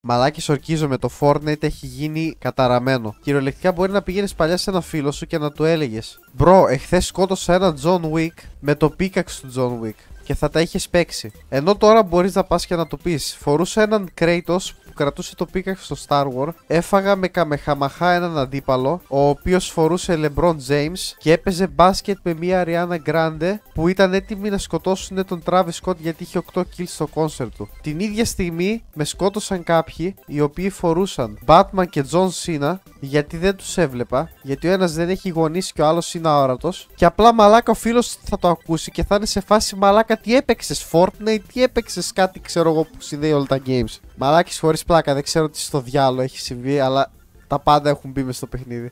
Μαλάκι ορκίζομαι, το Fortnite έχει γίνει καταραμένο. Κυριολεκτικά μπορεί να πήγαινε παλιά σε ένα φίλο σου και να του έλεγες: Μπρο, εχθές σκότωσα έναν John Wick με το πίκαξ του John Wick και θα τα είχες παίξει. Ενώ τώρα μπορείς να πας και να του πεις: Φορούσα έναν Kratos κρατούσε το πίκαξ στο Star Wars, έφαγα με καμεχαμαχά έναν αντίπαλο, ο οποίος φορούσε LeBron James και έπαιζε μπάσκετ με μια Ariana Grande που ήταν έτοιμοι να σκοτώσουν τον Travis Scott γιατί είχε 8 kills στο κόνσερ του. Την ίδια στιγμή με σκότωσαν κάποιοι οι οποίοι φορούσαν Batman και John Cena γιατί δεν τους έβλεπα, γιατί ο ένας δεν έχει γονείς και ο άλλος είναι αόρατο. Και απλά μαλάκα ο φίλος θα το ακούσει και θα είναι σε φάση μαλάκα τι έπαιξες Fortnite, τι έπαιξες κάτι ξέρω εγώ που συνδέει όλα τα games. Μαλάκι χωρίς πλάκα, δεν ξέρω τι στο διάλογο έχει συμβεί, αλλά τα πάντα έχουν μπει μες στο παιχνίδι.